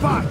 spot!